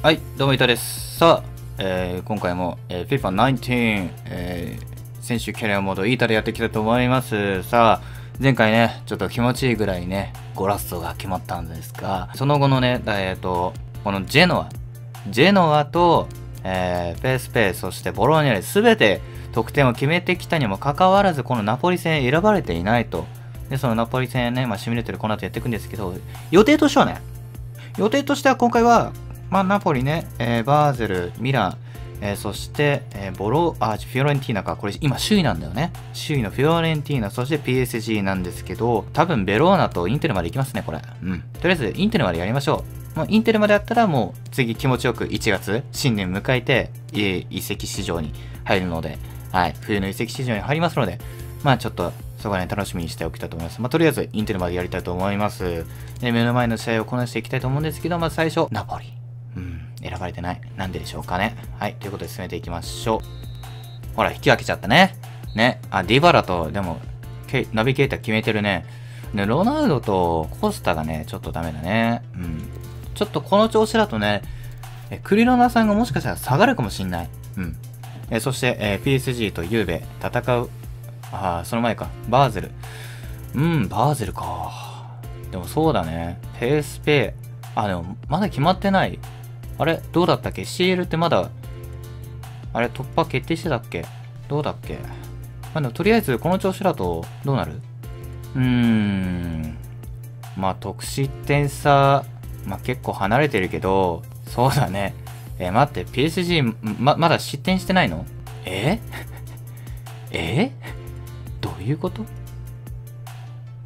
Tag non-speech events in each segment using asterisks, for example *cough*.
はい、どうも、伊藤です。さあ、えー今回も、えー FIFA19、えー選手キャリアモードイータでやっていきたいと思います。さあ、前回ね、ちょっと気持ちいいぐらいね、ゴラストが決まったんですが、その後のね、えっ、と、このジェノア、ジェノアと、えーペースペース、そしてボローニャで全て得点を決めてきたにもかかわらず、このナポリ戦選ばれていないと。で、そのナポリ戦ね、まあ、シミュレートでこの後やっていくんですけど、予定としてはね、予定としては今回は、まあ、ナポリね、えーバーゼル、ミラン、えーそして、えーボロ、あ、フィオレンティーナか。これ今首位なんだよね。首位のフィオレンティーナ、そして PSG なんですけど、多分ベローナとインテルまで行きますね、これ。うん。とりあえず、インテルまでやりましょう。もうインテルまでやったらもう次気持ちよく1月、新年迎えて、えー移籍市場に入るので、はい、冬の移籍市場に入りますので、まあちょっと、そこはね、楽しみにしておきたいと思います。まあとりあえず、インテルまでやりたいと思います。で、目の前の試合をこなしていきたいと思うんですけど、まず最初、ナポリ。選ばれてない。なんででしょうかね。はい、ということで進めていきましょう。ほら、引き分けちゃったね。ね。あ、ディバラと、でも、ナビゲーター決めてるね。ね、ロナウドとコスタがね、ちょっとダメだね。うん。ちょっとこの調子だとね、えクリロナさんがもしかしたら下がるかもしんない。うん。えそして、えー PSG とユーベ、戦う。ああ、その前か。バーゼル。うん、バーゼルか。でもそうだね。ペースペイ。あ、でも、まだ決まってない。あれどうだったっけ ?CL ってまだ、あれ突破決定してたっけ？どうだっけ？まあ、でもとりあえずこの調子だとどうなる？うーん。まあ得失点差、まあ結構離れてるけど、そうだね。え待って、PSG ま、まだ失点してないの？え？え？どういうこと？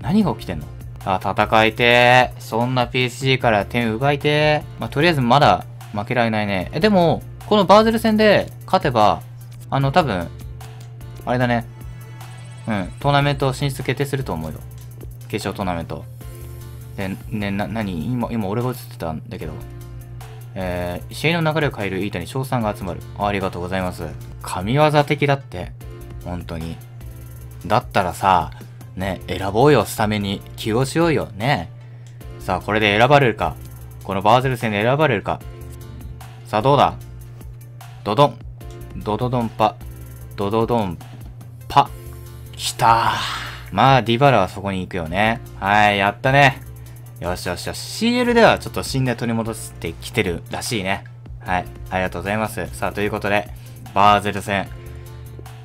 何が起きてんの？あ、戦いて。そんな PSG から点奪いて。まあ、とりあえずまだ負けられないね。え、でも、このバーゼル戦で勝てば、あの、多分、あれだね。うん、トーナメント進出決定すると思うよ。決勝トーナメント。で、ね、な、なに今、今俺が映ってたんだけど。えー、試合の流れを変えるイータに賞賛が集まる。あありがとうございます。神業的だって。本当に。だったらさ、ね、選ぼうよ、スタメンに。起用しようよ、ね。さあ、これで選ばれるか。このバーゼル戦で選ばれるか。さあ、どうだ？ドドン。ドドドンパ。ドドドンパ。きた。まあ、ディバラはそこに行くよね。はい、やったね。よしよしよし。CL ではちょっと信頼取り戻してきてるらしいね。はい。ありがとうございます。さあ、ということで、バーゼル戦。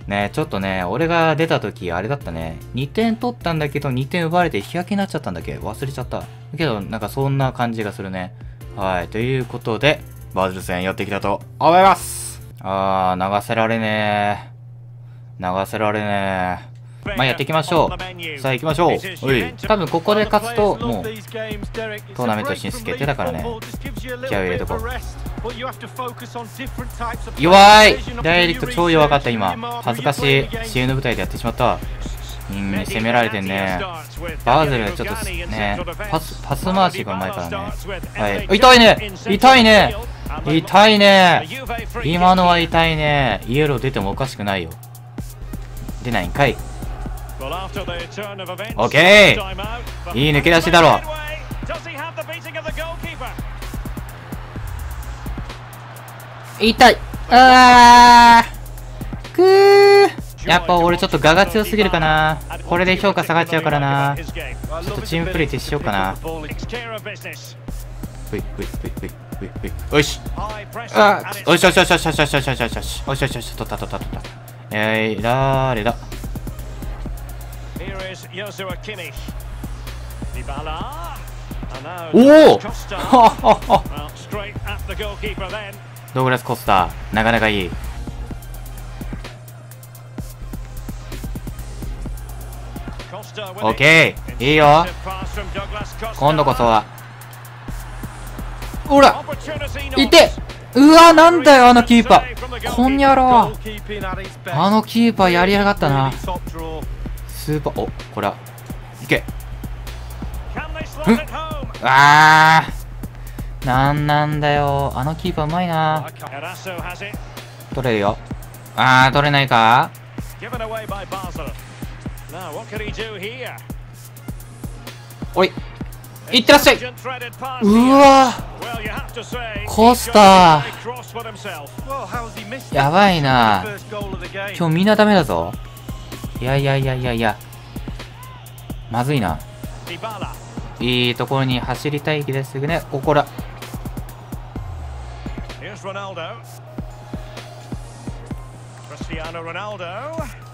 ねちょっとね、俺が出た時、あれだったね。2点取ったんだけど、2点奪われて引き分けになっちゃったんだっけ？忘れちゃった。けど、なんかそんな感じがするね。はい。ということで、バーゼル戦やっていきたいと思いますあー、流せられねー。流せられねー。まあやっていきましょう。さあ行きましょう。おい。多分ここで勝つと、もう、トーナメント進出決定だからね。気合を入れとこう。弱いダイレクト超弱かった今。恥ずかしい。試合の舞台でやってしまった。うん、攻められてんね。バーゼルはちょっとね、パス、パス回しがうまいからね。はい。痛いね痛いね痛いね今のは痛いねイエロー出てもおかしくないよ。出ないんかい。オッケーいい抜け出しだろ痛いあーくーやっぱ俺ちょっと我が強すぎるかな。これで評価下がっちゃうからな。ちょっとチームプレイ徹しようかな。ほふいふいふいふいふいふい。よしあーよし。よしよしよしよしよしよしよし。よしよしよしよしよし取った取った取った。えー、だーれだおお *laughs* ドーグラス・コスター。なかなかいいオッケーいいよ。今度こそは。ほらいて。うわなんだよあのキーパー。こんにゃろ。あのキーパーやりやがったな。スーパーおこれは。いけ。あー。なんなんだよ。あのキーパーうまいな。取れるよ。あー取れないか？おいいってらっしゃいうわコスターやばいな今日みんなダメだぞいやいやいやいやいやまずいないいところに走りたい気ですねここら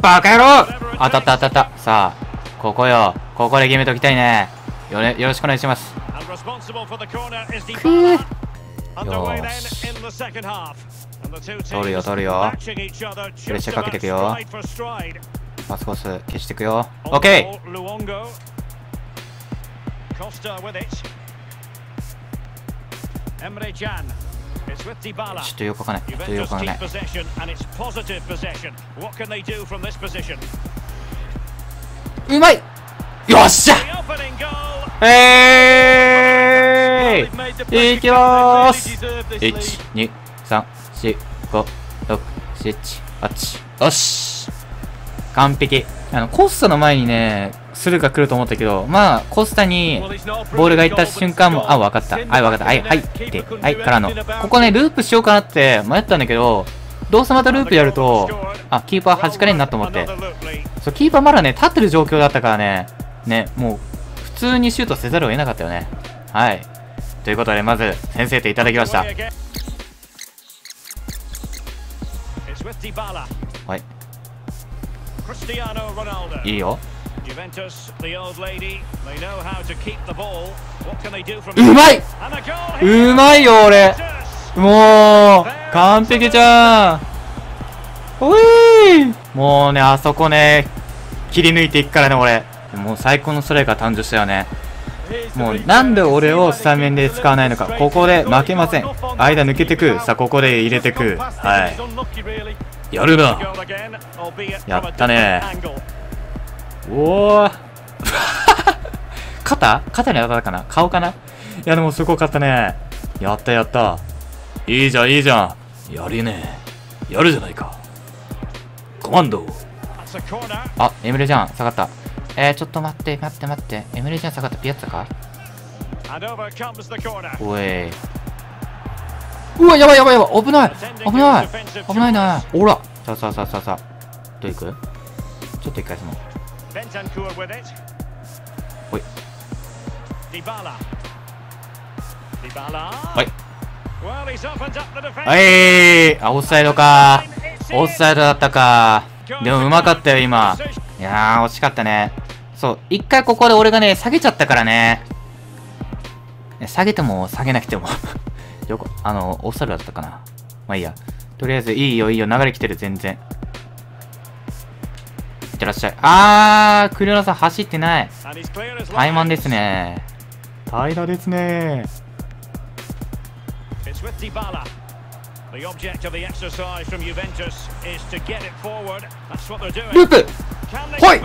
バカ野郎！当たった当たった。さあここよ。ここで決めときたいね。よ,、ね、よろしくお願いします。くーよし取るよ取るよプレッシャーかけていくよ。パスコース消していくよ。オッケー it. Emre Can. It's with Dybala. ちょっとよくわかんない。ちょっとよくわかんない。うまいよっしゃえーいきまーす !1、2、3、4、5、6、7、8。よし完璧。あの、コストの前にね、スルーが来ると思ったけど、まあ、コスタにボールが行った瞬間も、あ、わかった。はい、わかった。はい、はい、って、はい、からの。ここね、ループしようかなって迷ったんだけど、どうせまたループやると、あ、キーパー弾かれんなと思って。そう、キーパーまだね、立ってる状況だったからね、ね、もう、普通にシュートせざるを得なかったよね。はい。ということで、まず、先制点いただきました。はい。いいよ。うまいうまいよ俺もう完璧じゃんおいもうねあそこね切り抜いていくからね俺もう最高のストライカー誕生したよねもうなんで俺をスタメンで使わないのかここで負けません間抜けてくさあここで入れてくはいやるなやったねおお *laughs* 肩？肩に当たったかな？顔かな？いやでもすごかったね。やったやった。いいじゃんいいじゃん。やるね。やるじゃないか。コマンド。あ、エムレじゃん。下がった。えー、ちょっと待って待って待って。エムレじゃん下がったピアッツか？おいうわ、やばいやばいやばい危ない危ない危ないなほらさあさあさあさあさあ。どういく？ちょっと一回その。ほい。はい。はい。あ、オフサイドか。オフサイドだったか。でもうまかったよ、今。いやー、惜しかったね。そう、一回ここで俺がね、下げちゃったからね。下げても下げなくても *laughs* あの、オフサイドだったかな。まあいいや。とりあえず、いいよ、いいよ。流れ来てる、全然。いってらっしゃい。あー、クリオナさん走ってない。怠慢ですね。怠惰ですね。ループほい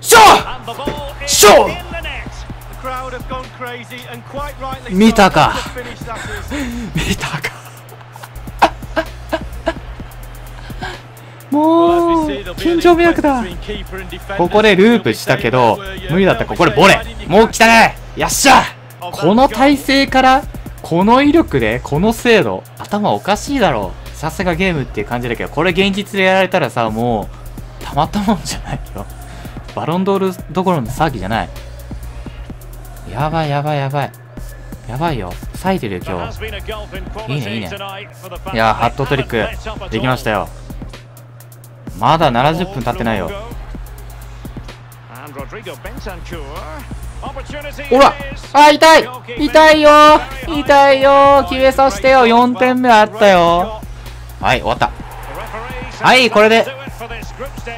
ショーショー見たか見たかもう緊張迷惑だ。ここでループしたけど無理だったここでボレ。もう来たね。よっしゃ。この体勢からこの威力でこの精度頭おかしいだろさすがゲームっていう感じだけどこれ現実でやられたらさもうたまったもんじゃないよ。バロンドールどころの騒ぎじゃない。やばいやばいやばい。やばいよ。咲いてるよ今日。いいねいいね。いやハットトリックできましたよ。まだ70分経ってないよ。ほら。あ痛い。痛いよ。痛いよ。決めさせてよ。4点目あったよ。はい終わった。はいこれで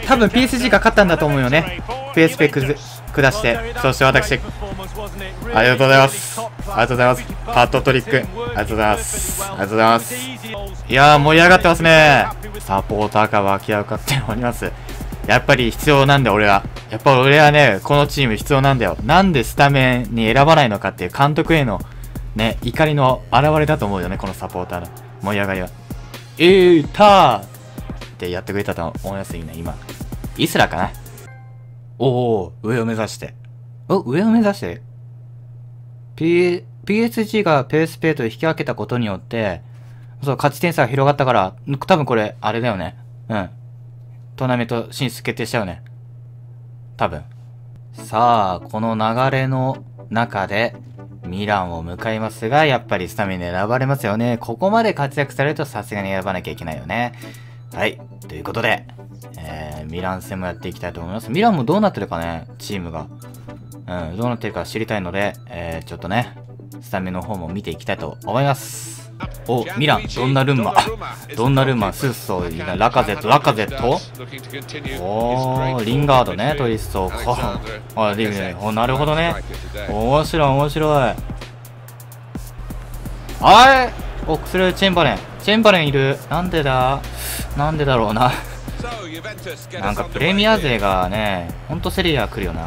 多分 PSG が勝ったんだと思うよね。PSP 下して。そして私ありがとうございますありがとうございます。ハットトリック。ありがとうございます。ありがとうございます。いやー盛り上がってますね。サポーターが湧き上がっております。やっぱり必要なんだ俺は。やっぱ俺はねこのチーム必要なんだよ。なんでスタメンに選ばないのかっていう監督へのね怒りの表れだと思うよねこのサポーターの。盛り上がりは。えーたーってやってくれたと思いますいね今。イスラかな？おお上を目指して。お上を目指して。PSG がペースペイと引き分けたことによって、そう、勝ち点差が広がったから、多分これ、あれだよね。うん。トーナメント進出決定しちゃうね。多分。さあ、この流れの中で、ミランを迎えますが、やっぱりスタメン選ばれますよね。ここまで活躍されるとさすがに選ばなきゃいけないよね。はい。ということで、えー、ミラン戦もやっていきたいと思います。ミランもどうなってるかね、チームが。うん、どうなってるか知りたいので、えー、ちょっとね、スタメンの方も見ていきたいと思います。お、ミラン、ドンナルンマ。ドンナルンマ、スーソー、ラカゼット、ラカゼット？おー、リンガードね、トリスト。こあ、リンね、お、なるほどね。面白い、面白い。あいお、クスルチェンバレン。チェンバレンいる。なんでだ？なんでだろうな。なんかプレミア勢がね、ほんとセリア来るよな。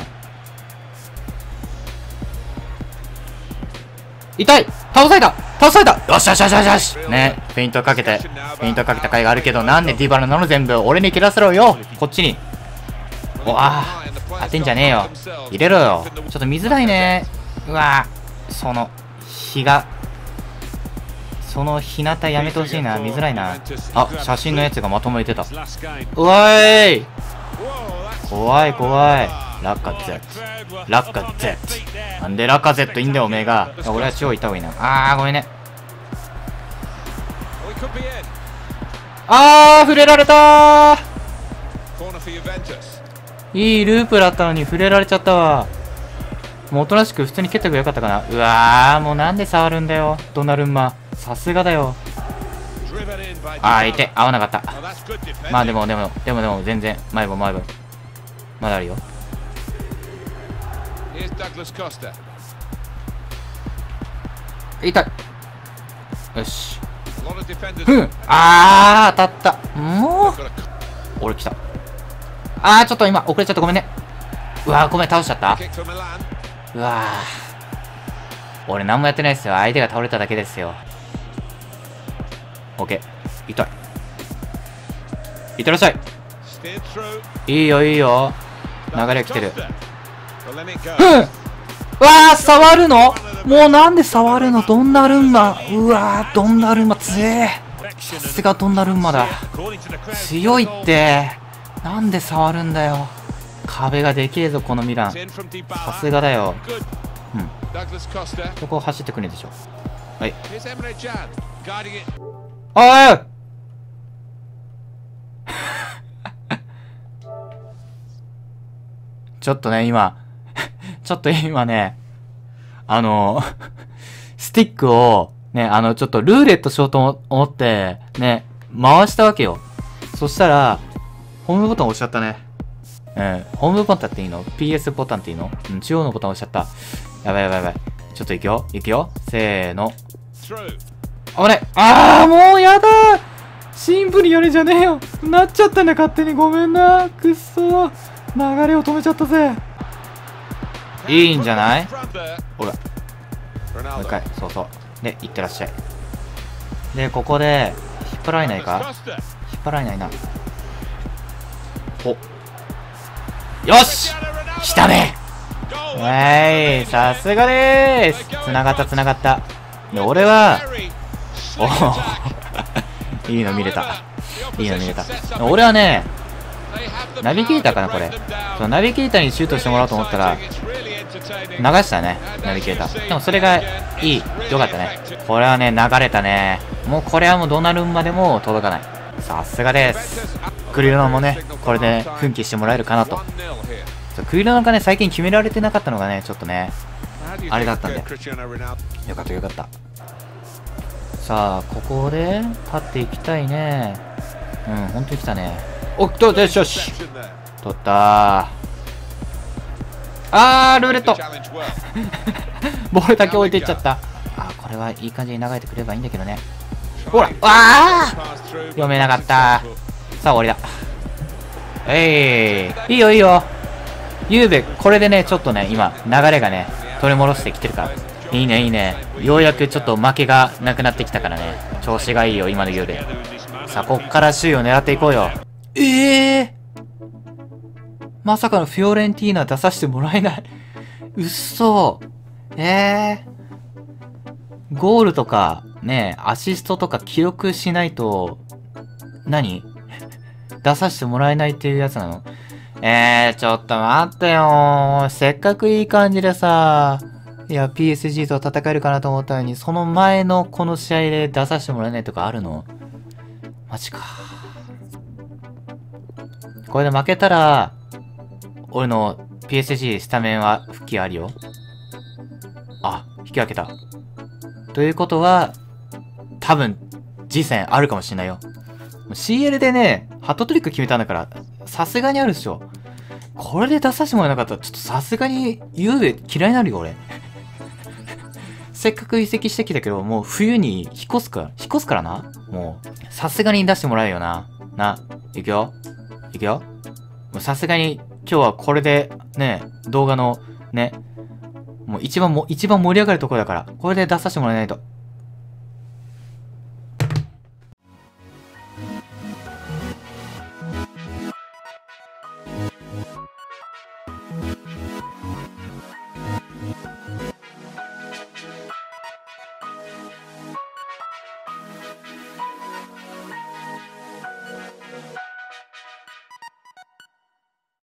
痛い倒された倒されたよしよしよしよしよしね、フェイントかけて、フェイントかけた甲斐があるけど、なんでディバラなの全部。俺に切らせろよこっちに。おあ当てんじゃねえよ。入れろよ。ちょっと見づらいね。うわぁその、日が、その日向やめてほしいな。見づらいな。あ、写真のやつがまとめてた。うわーい怖い怖い。ラッカゼット。ラッカゼット。なんでラカゼットいいんだよ、おめえが。俺は中央行った方がいいな。あー、ごめんね。あー、触れられたーいいループだったのに触れられちゃったわ。もうおとなしく普通に蹴ってくよかったかな。うわー、もうなんで触るんだよ、ドナルンマ。さすがだよ。あー、いて、合わなかった。まあでも、でも、でも、でも、全然、前も前も。まだあるよ。痛い。よし。ふん。あー、当たった。もう。俺来た。あー、ちょっと今、遅れちゃった。ごめんね。うわー、ごめん、倒しちゃった。うわー。俺何もやってないですよ。相手が倒れただけですよ。オッケー。痛い。いってらっしゃい。いいよ、いいよ。流れ来てる。わー、触るの？もうなんで触るの？ドンナルンマ？うわー、ドンナルンマ？強え。さすがドンナルンマだ。強いって。なんで触るんだよ。壁がでけえぞ、このミラン。さすがだよ。うん。そこを走ってくるでしょ。はい。おい *laughs* ちょっとね、今、ちょっと今ね、あの、*laughs* スティックを、ね、あの、ちょっとルーレットしようと思って、ね、回したわけよ。そしたら、ホームボタン押しちゃったね。うん、ホームボタンっていいの ?PS ボタンっていいの？うん、中央のボタン押しちゃった。やばいやばいやばい。ちょっと行くよ。行くよ。せーの。危ない。あー、もうやだシンプルやれじゃねえよ。なっちゃったね、勝手に。ごめんな。くっそー。流れを止めちゃったぜ。いいんじゃない？ほら。もう一回。そうそう。で、行ってらっしゃい。で、ここで、引っ張られないか？引っ張られないな。お。よし来たねはい、さすがでーす繋がった繋がった。で、俺は、お *laughs* いいの見れた。いいの見れた。俺はね、ナビゲーターかな、これ。そう、ナビゲーターにシュートしてもらおうと思ったら、流したね、ナビゲーター。でもそれがいい。よかったね。これはね、流れたね。もうこれはもうドナルンマでも届かない。さすがです。クリロナもね、これで奮起してもらえるかなと。クリロナがね、最近決められてなかったのがね、ちょっとね、あれだったんで。よかったよかった。さあ、ここで立っていきたいね。うん、本当に来たね。おっと、よしよし。取ったーあー、ルーレット *laughs* ボールだけ置いていっちゃった。あー、これはいい感じに流れてくればいいんだけどね。ほらわー読めなかった。さあ、終わりだ。えい、いいよいいよ。ゆうべ、これでね、ちょっとね、今、流れがね、取り戻してきてるから。いいね、いいね。ようやくちょっと負けがなくなってきたからね。調子がいいよ、今のゆうべ。さあ、こっから首位を狙っていこうよ。ええー、まさかのフィオレンティーナ出させてもらえない。うっそ。ええゴールとか、ね、アシストとか記録しないと、何？*laughs* 出させてもらえないっていうやつなの？えー、ちょっと待ってよせっかくいい感じでさ、いや、PSG と戦えるかなと思ったのに、その前のこの試合で出させてもらえないとかあるの？マジか。これで負けたら、俺の PSG スタメンは復帰あるよ。あ、引き分けた。ということは、多分、次戦あるかもしれないよ。CL でね、ハットトリック決めたんだから、さすがにあるでしょ。これで出させてもらえなかったら、ちょっとさすがに、ゆうべ嫌いになるよ、俺。*laughs* せっかく移籍してきたけど、もう冬に引っ越すか、引っ越すからな。もう、さすがに出してもらえよな。な、いくよ。いくよ。もうさすがに、今日はこれで、ね、動画の、ね、もう一番も、一番盛り上がるところだから、これで出させてもらえないと。